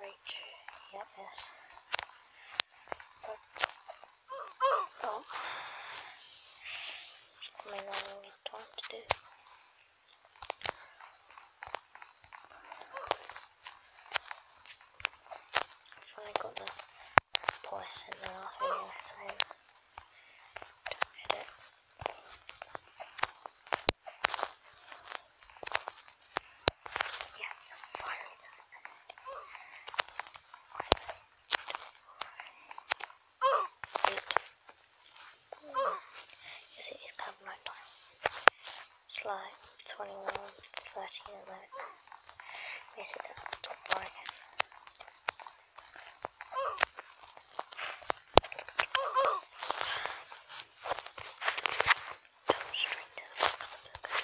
for each, get this. But, oh. I may not need time to do. I finally got the Yes, done it. It's kind of. It's like 21, 13 at the minute. Basically, that's the top right. Jump straight to the back of the book.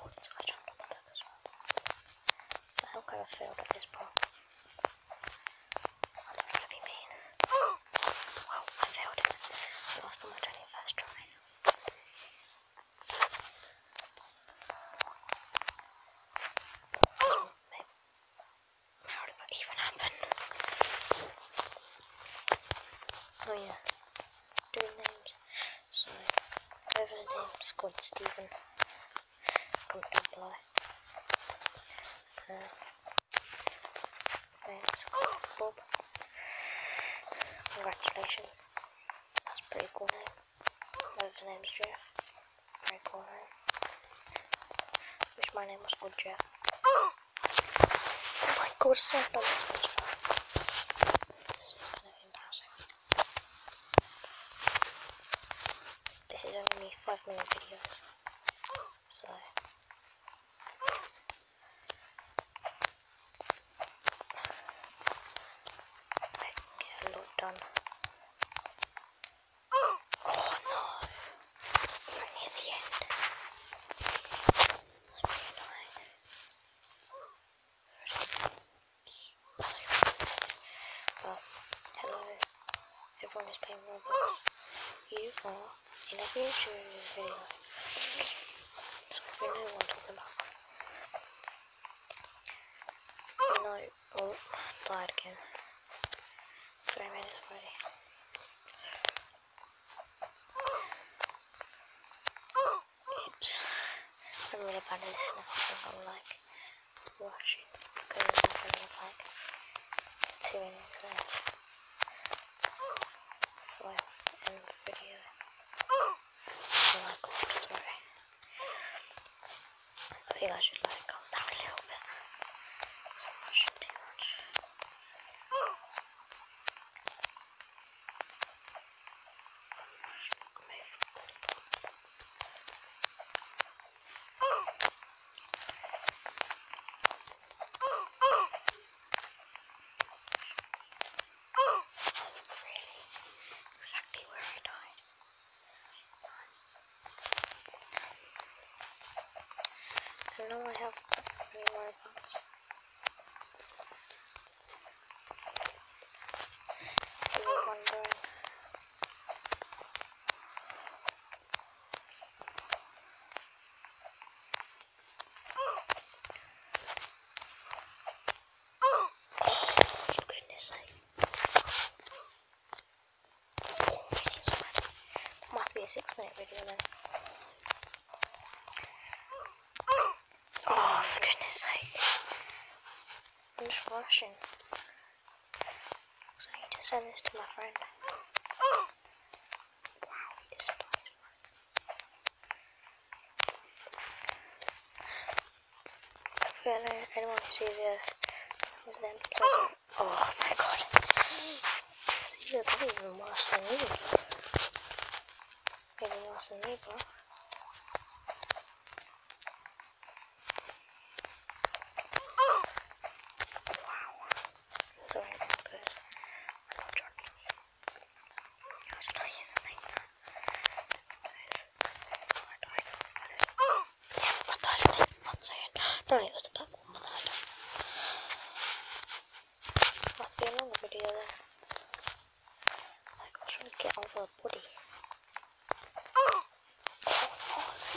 Oh, it's I jumped on the book as well. So I'm kind of failed at this part. I'm not gonna be mean. Well, I failed it. Last time I done it first try. Oh, maybe. How did that even happen? Oh yeah. Doing names. So, whoever the name's called Stephen. Comment down below. Uh, name's called Bob. Congratulations. That's a pretty cool name. Whoever's name's Jeff. Very cool name. Wish my name was called Jeff. Oh my god, so I've done this first try. This is kind of embarrassing. This is only 5 minute videos. So. I can get a lot done. Oh no! Right near the end. That's pretty annoying. Well, hello. Everyone is playing Roblox. Are in a future video. So we know what I'm talking about. No, oh, died again. Three minutes already. Oops. I'm really bad at this now. I think I'm like rushing. Going on only like two minutes left. Well, end the video. Oh my god, sorry. I I should let it calm down a little bit. Because I'm rushing too much. Really? Exactly where I died. I know I have many more bugs. You were wondering. Oh, goodness sake. Might be a six minute video then. Oh, for goodness sake. Rushing. So I need to send this to my friend. Wow, he just. If anyone who sees this, was them. So, oh my god. See, you're even worse than me. Getting worse than me, bro. Wow. Sorry about this. I'm not joking. I was playing the thing now. I died. I died in it. One No, it was the one that I died. Must be a longer video then. I trying to get over a buddy. Oh,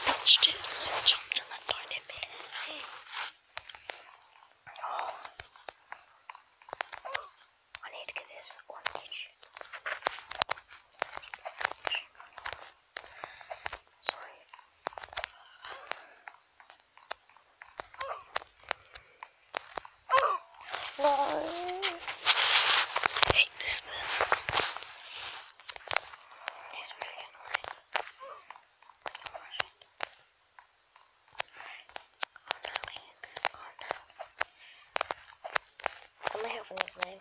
that was just I jumped and that died in me. Oh. I need to get this one each. Sorry. No. I hate this bit. It's really annoying. Oh, shit. Calm down, Ian. Calm down. A nickname.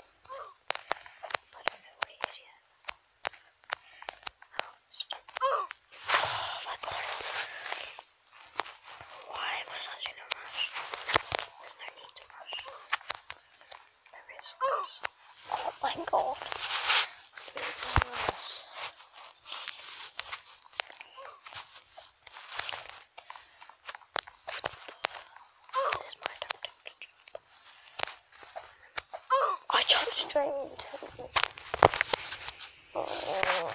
but I don't know what it is yet. Oh, stop. Oh my god. Why am I in a rush? There's no need to rush. There is. Oh my god. I'm doing so worse. There's my tactic to jump. I it. Oh.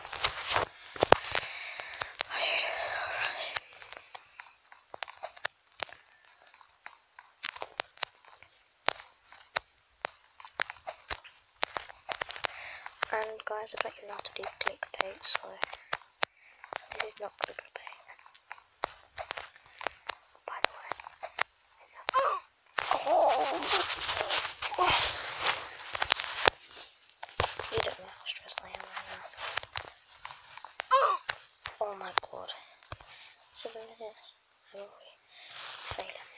And guys, I bet you're not to do clickbait, so this is not clickbait. By the way. Oh. You don't know how stressed I am right now. Oh my god. Seven minutes. I will be